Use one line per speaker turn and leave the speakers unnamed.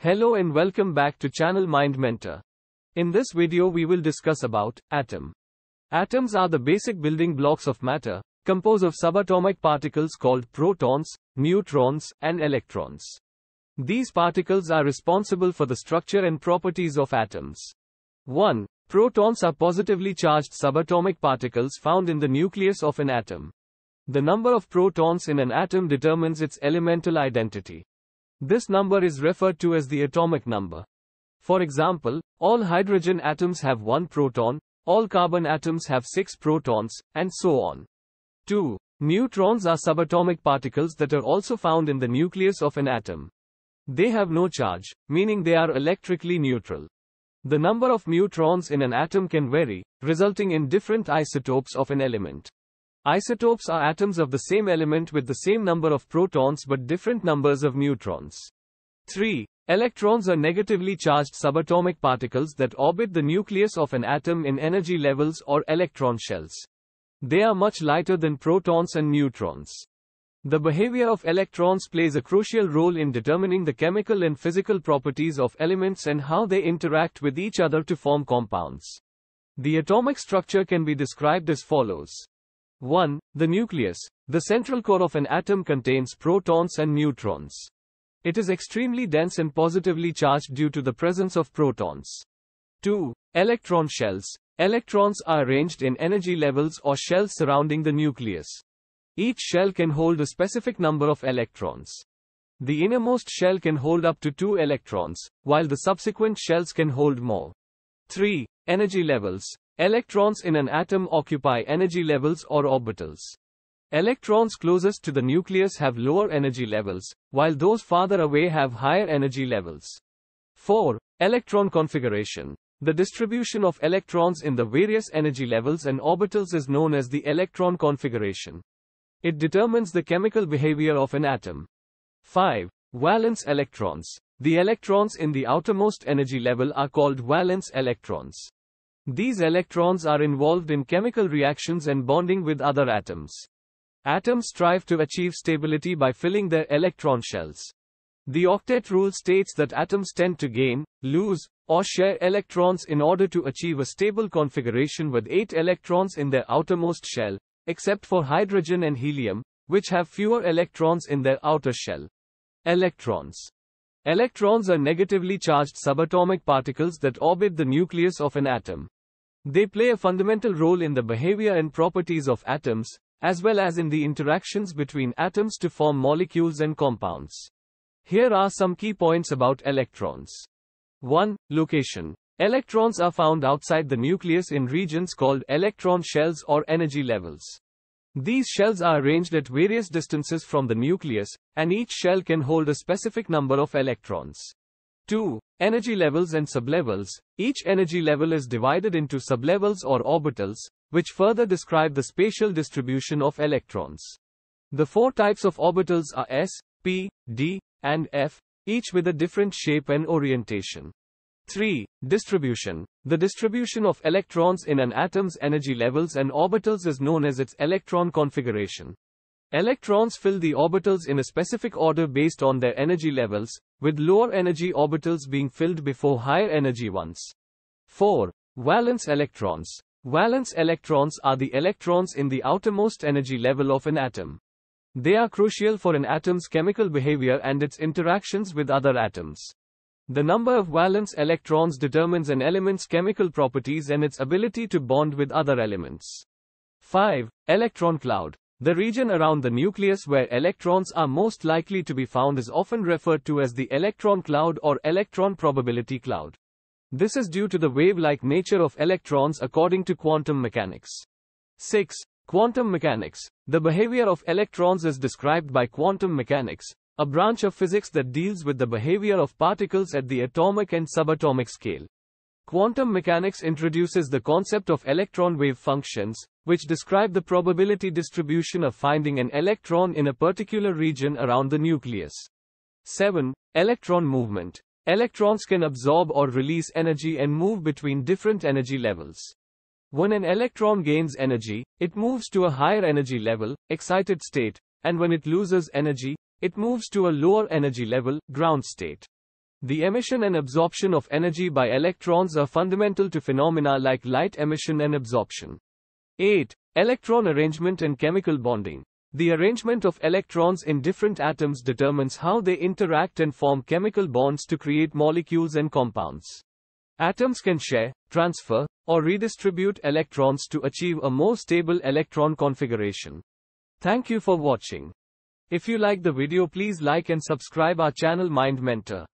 Hello and welcome back to channel Mind Mentor. In this video we will discuss about atom. Atoms are the basic building blocks of matter, composed of subatomic particles called protons, neutrons, and electrons. These particles are responsible for the structure and properties of atoms. 1. Protons are positively charged subatomic particles found in the nucleus of an atom. The number of protons in an atom determines its elemental identity. This number is referred to as the atomic number. For example, all hydrogen atoms have one proton, all carbon atoms have six protons, and so on. 2. Neutrons are subatomic particles that are also found in the nucleus of an atom. They have no charge, meaning they are electrically neutral. The number of neutrons in an atom can vary, resulting in different isotopes of an element. Isotopes are atoms of the same element with the same number of protons but different numbers of neutrons. 3. Electrons are negatively charged subatomic particles that orbit the nucleus of an atom in energy levels or electron shells. They are much lighter than protons and neutrons. The behavior of electrons plays a crucial role in determining the chemical and physical properties of elements and how they interact with each other to form compounds. The atomic structure can be described as follows. 1. The nucleus. The central core of an atom contains protons and neutrons. It is extremely dense and positively charged due to the presence of protons. 2. Electron shells. Electrons are arranged in energy levels or shells surrounding the nucleus. Each shell can hold a specific number of electrons. The innermost shell can hold up to 2 electrons, while the subsequent shells can hold more. 3. Energy levels. Electrons in an atom occupy energy levels or orbitals. Electrons closest to the nucleus have lower energy levels, while those farther away have higher energy levels. 4. Electron configuration. The distribution of electrons in the various energy levels and orbitals is known as the electron configuration. It determines the chemical behavior of an atom. 5. Valence electrons. The electrons in the outermost energy level are called valence electrons. These electrons are involved in chemical reactions and bonding with other atoms. Atoms strive to achieve stability by filling their electron shells. The octet rule states that atoms tend to gain, lose, or share electrons in order to achieve a stable configuration with 8 electrons in their outermost shell, except for hydrogen and helium, which have fewer electrons in their outer shell. Electrons. Electrons are negatively charged subatomic particles that orbit the nucleus of an atom. They play a fundamental role in the behavior and properties of atoms, as well as in the interactions between atoms to form molecules and compounds. Here are some key points about electrons. 1. Location. Electrons are found outside the nucleus in regions called electron shells or energy levels. These shells are arranged at various distances from the nucleus, and each shell can hold a specific number of electrons. 2. Energy levels and sublevels. Each energy level is divided into sublevels or orbitals, which further describe the spatial distribution of electrons. The four types of orbitals are s, p, d, and f, each with a different shape and orientation. 3. Distribution. The distribution of electrons in an atom's energy levels and orbitals is known as its electron configuration. Electrons fill the orbitals in a specific order based on their energy levels, with lower energy orbitals being filled before higher energy ones. 4. Valence electrons. Valence electrons are the electrons in the outermost energy level of an atom. They are crucial for an atom's chemical behavior and its interactions with other atoms. The number of valence electrons determines an element's chemical properties and its ability to bond with other elements. 5. Electron cloud. The region around the nucleus where electrons are most likely to be found is often referred to as the electron cloud or electron probability cloud. This is due to the wave-like nature of electrons according to quantum mechanics. 6. Quantum mechanics. The behavior of electrons is described by quantum mechanics, a branch of physics that deals with the behavior of particles at the atomic and subatomic scale. Quantum mechanics introduces the concept of electron wave functions, which describe the probability distribution of finding an electron in a particular region around the nucleus. 7. Electron movement. Electrons can absorb or release energy and move between different energy levels. When an electron gains energy, it moves to a higher energy level, excited state, and when it loses energy, it moves to a lower energy level, ground state. The emission and absorption of energy by electrons are fundamental to phenomena like light emission and absorption. 8. Electron arrangement and chemical bonding. The arrangement of electrons in different atoms determines how they interact and form chemical bonds to create molecules and compounds. Atoms can share, transfer, or redistribute electrons to achieve a more stable electron configuration. Thank you for watching. If you like the video please like and subscribe our channel Mind Mentor.